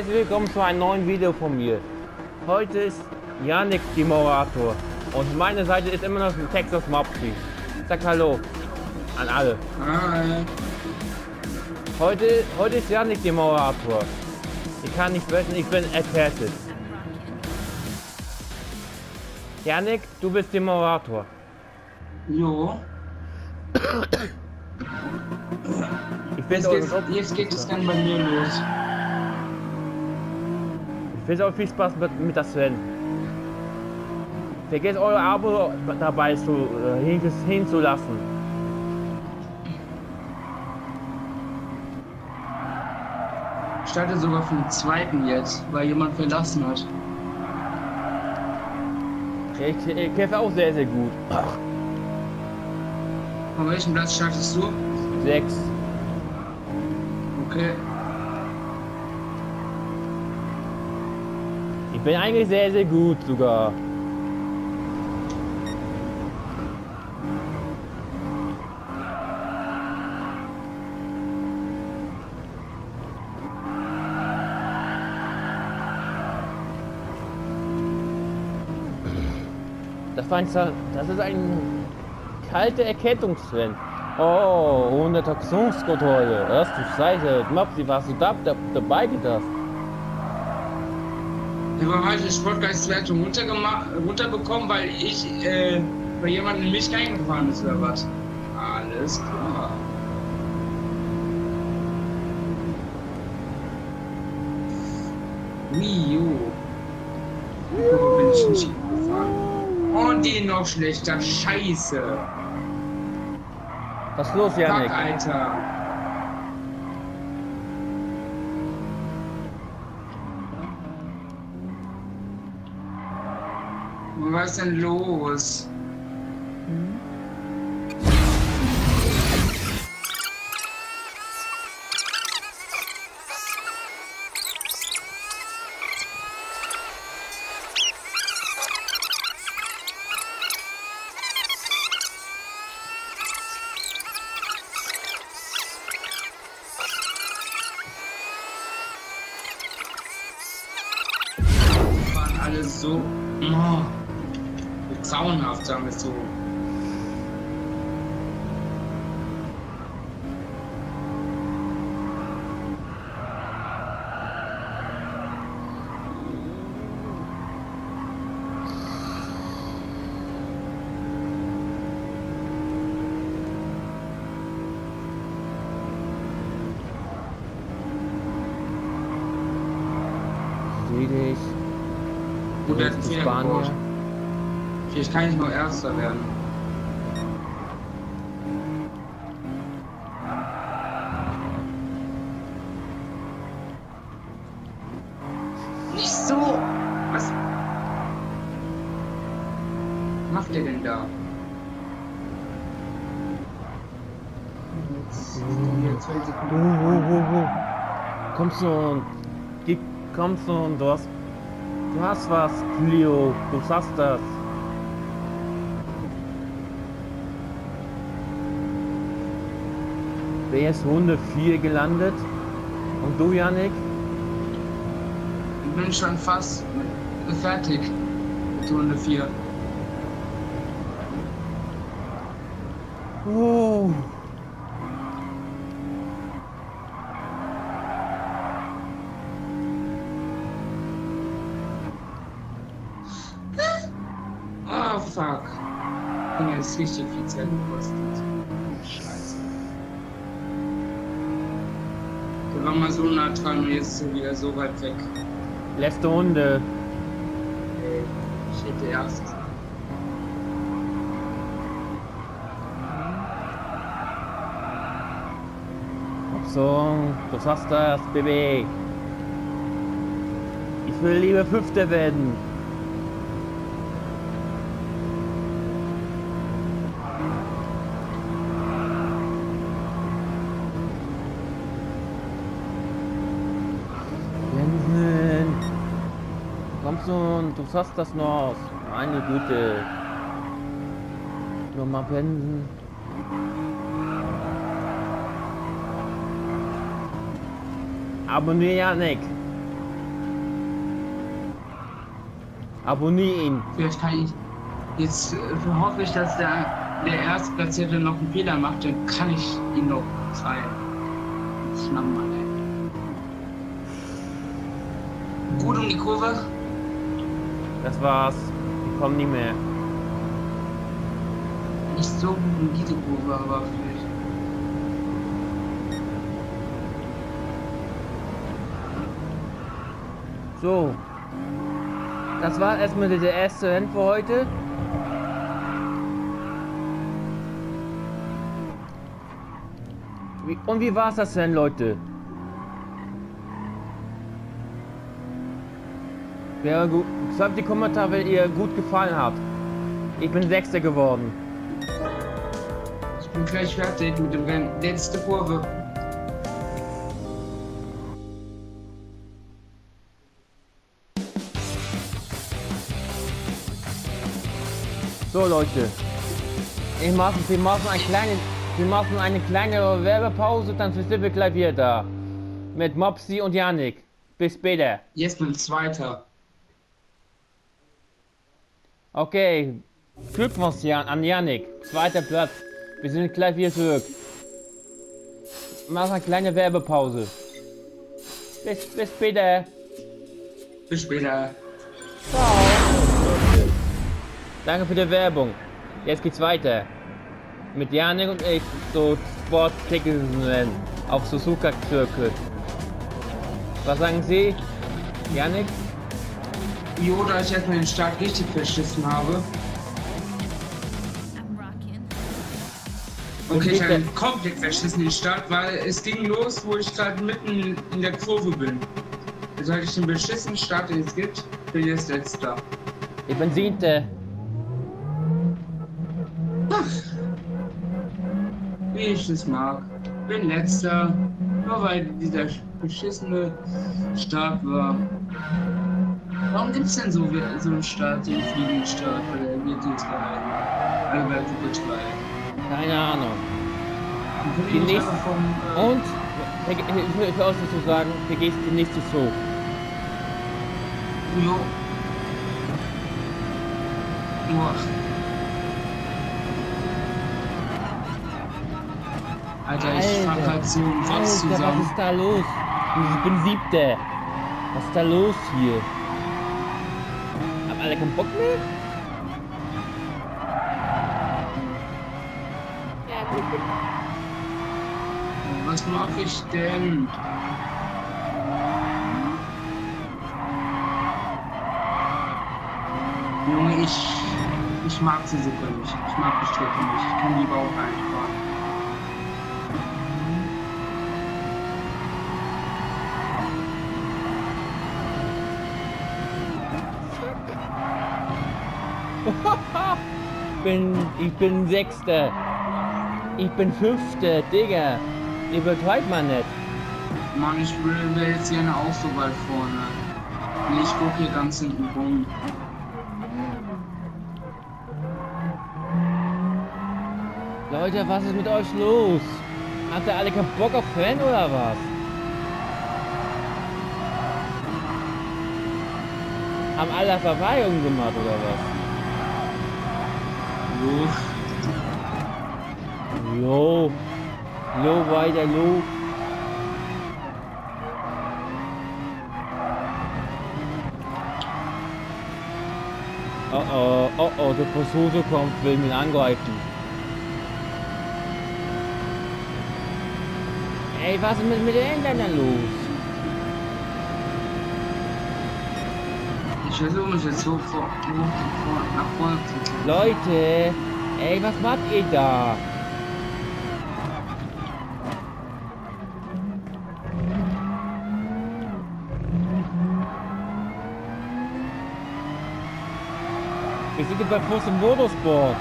herzlich willkommen zu einem neuen Video von mir. Heute ist Yannick die Moderator und meine Seite ist immer noch Texas Mopsy. Sag Hallo an alle. Hi. Heute, heute ist Yannick die Moderator. Ich kann nicht wetten, ich bin erkältet. Yannick, du bist der Moderator. Jo. Ich bin jetzt geht es dann bei mir los. Ich wünsche euch viel Spaß mit, mit das Rennen. Vergesst eure Abo dabei zu, äh, hin, hinzulassen. Ich starte sogar vom zweiten jetzt, weil jemand verlassen hat. Ich, ich kämpfe auch sehr, sehr gut. Von welchem Platz startest du? Sechs. Okay. Ich bin eigentlich sehr, sehr gut sogar. Das, war ein, das ist ein kalter Erkältungstrend. Oh, 100 Taxonskontrolle. Was du Scheiße, Mopsi, warst du da, dabei gedacht? Ich habe heute Sportgeistwertung runterbekommen, weil ich, äh, bei jemandem in mich reingefahren ist oder was? Alles klar. U. Wo bin ich nicht gefahren? Und die noch schlechter. Scheiße. Was ist los, Janik? Fuck, Alter. Was ist denn los? alles so oh, grauenhaft, sagen wir so. Seh dich. Du Vielleicht kann ich nur Erster werden. Nicht so! Was macht ihr denn da? Jetzt, jetzt zwei Sekunden. wo, wo, wo? Kommst du und. Geh, kommst du hast. Du hast was, Clio. Du schaffst das. Wer ist Runde 4 gelandet? Und du, Yannick? Ich bin schon fast fertig mit Runde 4. Oh. Oh fuck. Junge, ist richtig viel Zeit gekostet. Scheiße. Der war mal so nah dran und jetzt ist er wieder so weit weg. Letzte Runde. Ey, ich hätte erst sein. So, du schaffst das, Baby. Ich will lieber Fünfter werden. Komm schon, du schaffst das noch. Meine Güte. Nur mal pensen. Abonnier Janik. Abonniere ihn. Vielleicht kann ich. Jetzt äh, hoffe ich, dass der, der Erstplatzierte noch einen Fehler macht, dann kann ich ihn noch zeigen. Schnapp mal, ey. Gut um die Kurve. Das war's. Die kommen nie mehr. Nicht so gut um diese Kurve, aber vielleicht. So. Das war erstmal der erste Rennen für heute. Und wie war's das denn, Leute? Wäre gut. Schreibt die Kommentare, wenn ihr gut gefallen habt. Ich bin Sechster geworden. Ich bin gleich fertig mit dem Rennen. Letzte Kurve. So Leute, ich mach, wir machen eine kleine, wir machen eine kleine Werbepause, dann sind wir gleich wieder da. Mit Mopsi und Yannick. Bis später. Jetzt bin ich Zweiter. Okay, Glückwunsch Jan, an Yannick. Zweiter Platz. Wir sind gleich wieder zurück. Mach eine kleine Werbepause. Bis, bis später. Bis später. Ciao. Danke für die Werbung. Jetzt geht's weiter. Mit Janik und ich so Sport rennen auf Suzuka Circle. Was sagen Sie, Janik? Jo, da ich erstmal den Start richtig verschissen habe. Okay, ich habe komplett verschissen den Start, weil es ging los, wo ich gerade mitten in der Kurve bin. Jetzt hatte ich den beschissenen Start, den es gibt, bin jetzt letzter. Ich bin Siebter. Wie ich es mag. Bin letzter, nur weil dieser beschissene Start war. Warum gibt es denn so, so einen Start, so einen Fliegenstart bei der GT3? Also bei Gruppe 3. Keine Ahnung. Können Die nächste- vom, äh, Und ich will auch dazu sagen, dir nicht zu so. Jo. Boah. Alter, ich fahr grad so Rotz Alter, was zusammen. ist da los? Ich bin Siebter. Was ist da los hier? Haben alle keinen Bock mehr? Ja, gut. Was mach ich denn? Junge, ich, ich mag diese Suppe nicht. Ich mag die Strecke nicht. Ich kann lieber auch einfahren. bin, ich bin Sechster. Ich bin Fünfter, Digga. Übertreibt man nicht. Mann, ich will jetzt gerne auch so weit vorne. Und ich guck hier ganz hinten rum. Leute, was ist mit euch los? Habt ihr alle keinen Bock auf Fan oder was? Haben alle Verweihungen gemacht oder was? So. Jo. Jo, weiter, jo. Oh oh, oh oh, der Franzose kommt, will mich angreifen. Ey, was ist mit, mit den Engländern los? Ich versuche mich jetzt so vor, hoch, nach vorne zu ziehen. Leute, ey, was macht ihr da? Wir sind jetzt bei Fuß im Motorsport.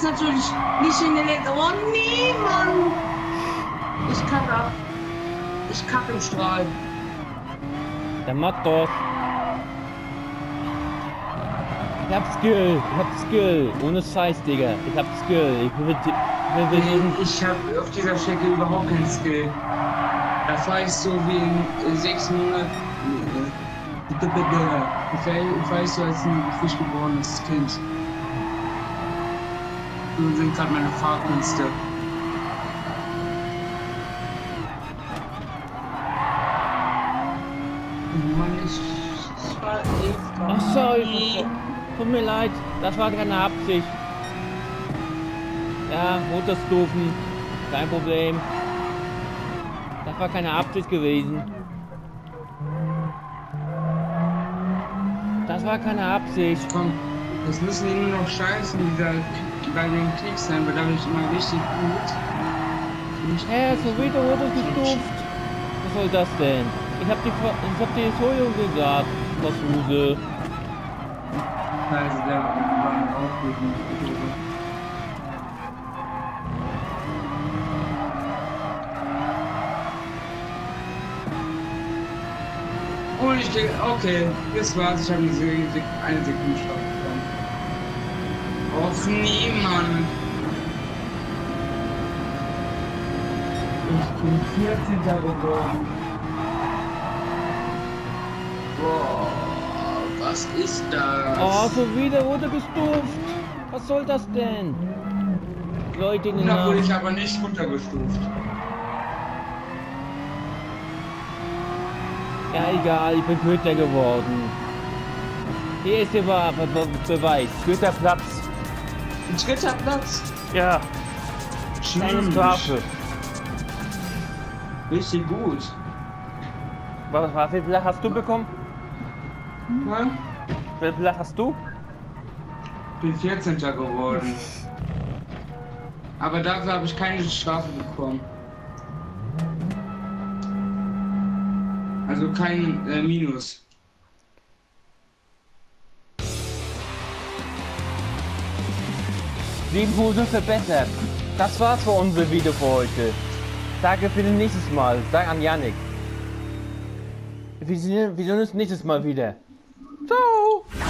Jetzt natürlich nicht in den letzten. Oh nee, Mann! Ich kacke ab. Ich kacke im Strahl. Der macht das. Ich hab Skill, ich hab Skill. Ohne Scheiß, Digga. Ich hab Skill. Ich will, ich will, will Ich habe auf dieser Strecke überhaupt keinen Skill. Da fahre ich so wie in äh, sechs Monaten. äh, ich so als ein frisch geborenes Kind. Sind gerade meine Fahrkünste. Ach sorry, tut mir leid, das war keine Absicht. Ja, Motorstufen, kein Problem. Das war keine Absicht gewesen. Das war keine Absicht. Komm, das müssen die nur noch scheißen, dieser bei den Klicks sein, weil da bin ich immer richtig gut. Hä, so wieder wurde gestuft. Was soll das denn? Ich hab die, ich hab die Sojo gesagt, das Huse. Also der war auch gut. Und ich denke, okay, das war's, ich habe eine Sekunde Stopp nee, Mann. Ich bin 14. geworden. Boah, was ist das? Oh, so wieder wurde gestuft. Was soll das denn? Leute, in Da wurde ich aber nicht runtergestuft. Ja, egal, ich bin Köter geworden. Hier ist der Be Be Be Beweis. Vierter Platz. Ein dritter Platz. Ja. Strafe. Richtig gut. Was, was, wie viel hast du bekommen? Ja? Wie viel hast du? Bin 14. geworden. Aber dafür habe ich keine Strafe bekommen. Also kein äh, Minus. Sieben Punkte verbessert. Das war's für unser Video für heute. Danke für das nächste Mal. Sag an Yannick. Wir sehen, wir sehen uns nächstes Mal wieder. Ciao!